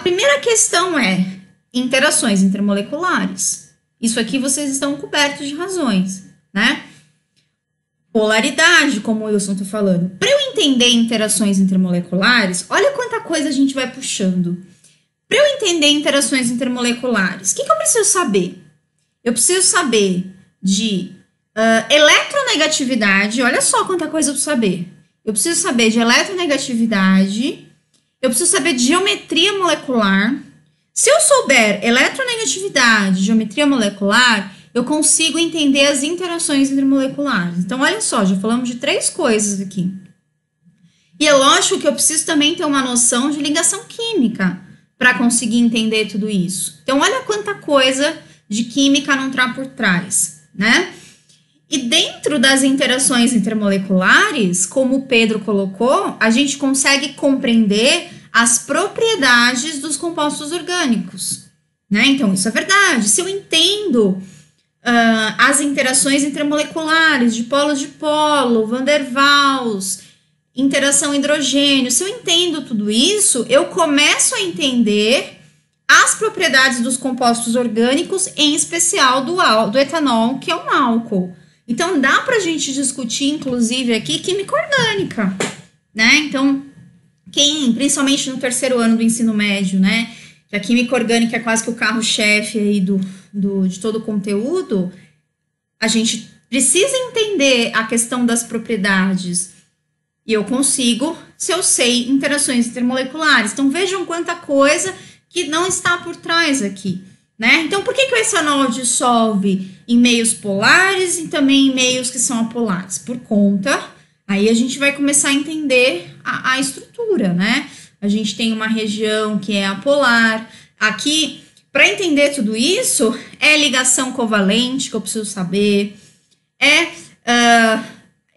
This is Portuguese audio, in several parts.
primeira questão é interações intermoleculares. Isso aqui vocês estão cobertos de razões, né? Polaridade, como o Wilson está falando. Para eu entender interações intermoleculares, olha quanta coisa a gente vai puxando. Para eu entender interações intermoleculares, o que, que, eu preciso saber? Eu preciso saber de uh, eletronegatividade, olha só quanta coisa eu preciso saber. Eu preciso saber de eletronegatividade, eu preciso saber de geometria molecular. Se eu souber eletronegatividade, geometria molecular, eu consigo entender as interações intermoleculares. Então, olha só, já falamos de três coisas aqui. E é lógico que eu preciso também ter uma noção de ligação química para conseguir entender tudo isso. Então, olha quanta coisa de química não está por trás, né? E dentro das interações intermoleculares, como o Pedro colocou, a gente consegue compreender as propriedades dos compostos orgânicos, né? Então, isso é verdade. Se eu entendo uh, as interações intermoleculares de polos de polo, Van der Waals, interação hidrogênio. Se eu entendo tudo isso, eu começo a entender as propriedades dos compostos orgânicos, em especial do, do etanol, que é um álcool. Então, dá para a gente discutir, inclusive, aqui, química orgânica, né? Então, quem, principalmente no terceiro ano do ensino médio, né? Que a química orgânica é quase que o carro-chefe aí do, do, de todo o conteúdo, a gente precisa entender a questão das propriedades. E eu consigo se eu sei interações intermoleculares. Então vejam quanta coisa que não está por trás aqui. Né? Então, por que, que o etanol dissolve em meios polares e também em meios que são apolares? Por conta, aí a gente vai começar a entender a, a estrutura, né? A gente tem uma região que é apolar. Aqui, para entender tudo isso, é ligação covalente, que eu preciso saber, é uh,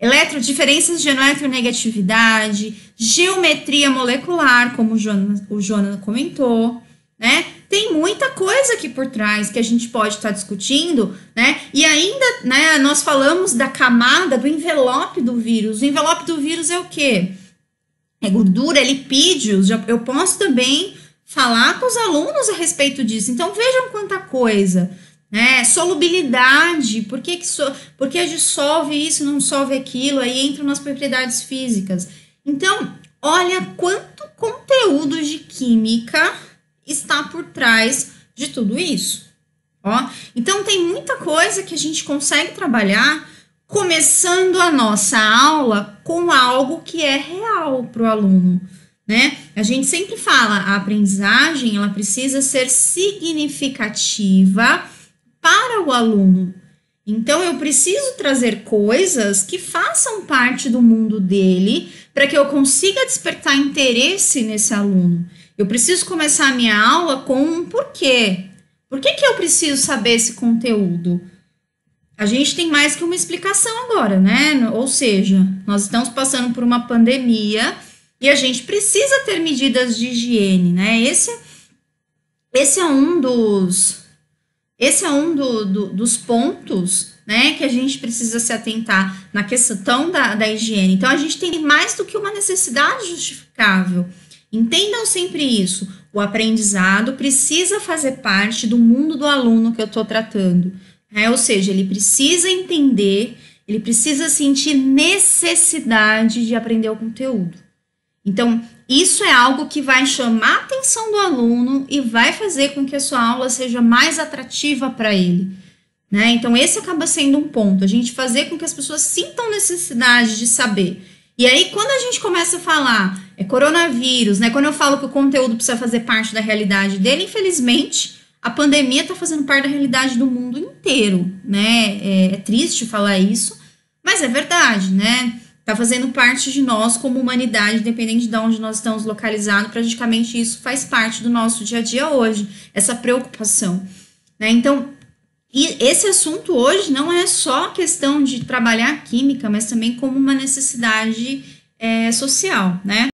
eletrodiferenças de eletronegatividade, geometria molecular, como o Jonas, o Jonas comentou, né? Tem muita coisa aqui por trás que a gente pode estar tá discutindo, né? E ainda, né, nós falamos da camada, do envelope do vírus. O envelope do vírus é o quê? É gordura, é lipídios. Eu posso também falar com os alunos a respeito disso. Então vejam quanta coisa. Né? Solubilidade, por que, que, so, por que dissolve isso, não dissolve aquilo, aí entram nas propriedades físicas. Então, olha quanto conteúdo de química está por trás de tudo isso. Ó, então tem muita coisa que a gente consegue trabalhar começando a nossa aula com algo que é real para o aluno né? A gente sempre fala, a aprendizagem ela precisa ser significativa para o aluno. Então eu preciso trazer coisas que façam parte do mundo dele para que eu consiga despertar interesse nesse aluno. Eu preciso começar a minha aula com um porquê. Por que, que eu preciso saber esse conteúdo? A gente tem mais que uma explicação agora, né? Ou seja, nós estamos passando por uma pandemia e a gente precisa ter medidas de higiene, né? Esse, esse é um dos esse é um do, do, dos pontos né, que a gente precisa se atentar na questão da, da higiene. Então, a gente tem mais do que uma necessidade justificável. Entendam sempre isso. O aprendizado precisa fazer parte do mundo do aluno que eu estou tratando. Né? Ou seja, ele precisa entender, ele precisa sentir necessidade de aprender o conteúdo. Então, isso é algo que vai chamar a atenção do aluno e vai fazer com que a sua aula seja mais atrativa para ele. Né? Então, esse acaba sendo um ponto, a gente fazer com que as pessoas sintam necessidade de saber. E aí, quando a gente começa a falar é coronavírus, né? Quando eu falo que o conteúdo precisa fazer parte da realidade dele, infelizmente, a pandemia está fazendo parte da realidade do mundo inteiro, né? É, é triste falar isso, mas é verdade, né? Está fazendo parte de nós como humanidade, independente de onde nós estamos localizados, praticamente isso faz parte do nosso dia a dia hoje, essa preocupação. Né? Então, e esse assunto hoje não é só questão de trabalhar química, mas também como uma necessidade é, social, né?